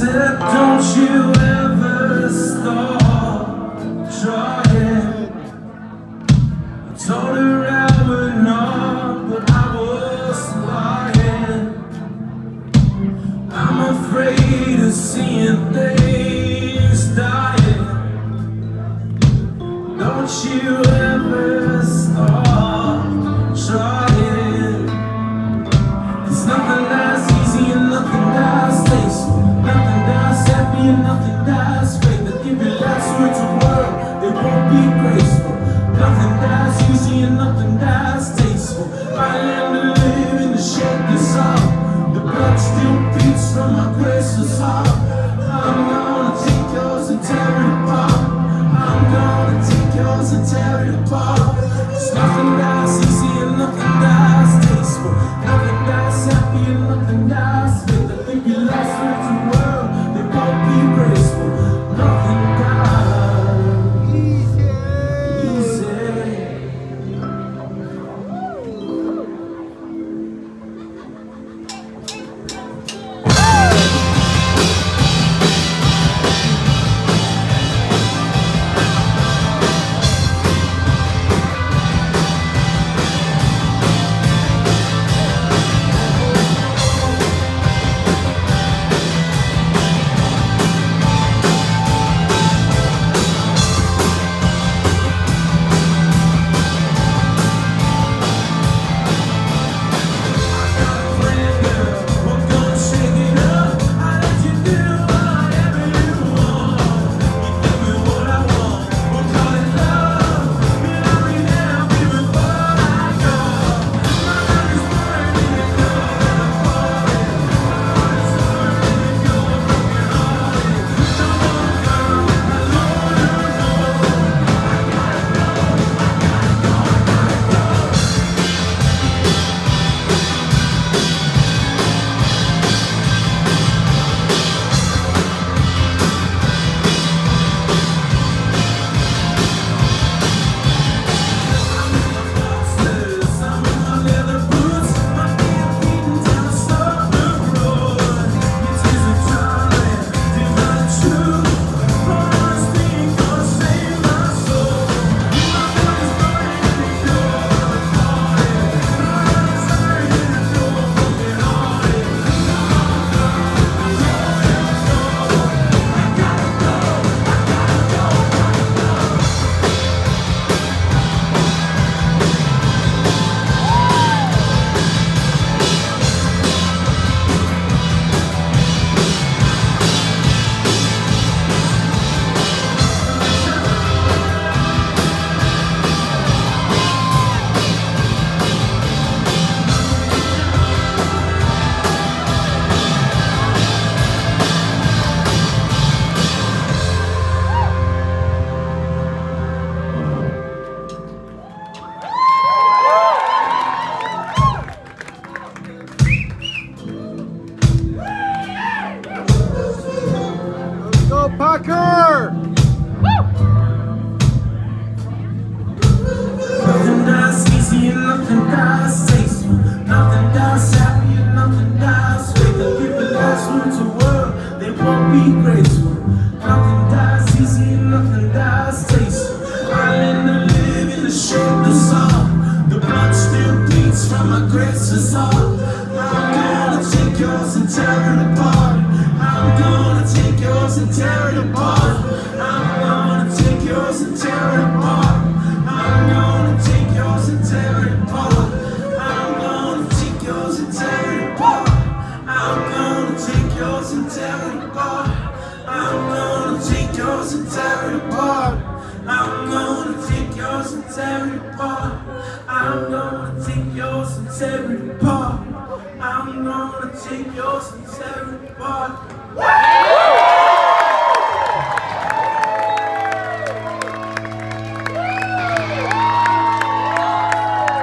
said, don't you ever stop trying. I told her I would not, but I was lying. I'm afraid of seeing things dying. Don't you ever stop nothing that's tasteful. I learned to live in the shapeless art. The blood still beats from my graceless heart. Tucker! Nothing dies easy nothing dies tasteful. Nothing dies happy nothing dies faithful. Give the last word to they won't be grateful. Nothing dies easy nothing dies. I'm the song. The blood still beats from my grace. I'm gonna take yours and tear it apart. I'm gonna take yours and apart. I'm gonna take yours and apart. I'm gonna take yours and apart. I'm gonna take yours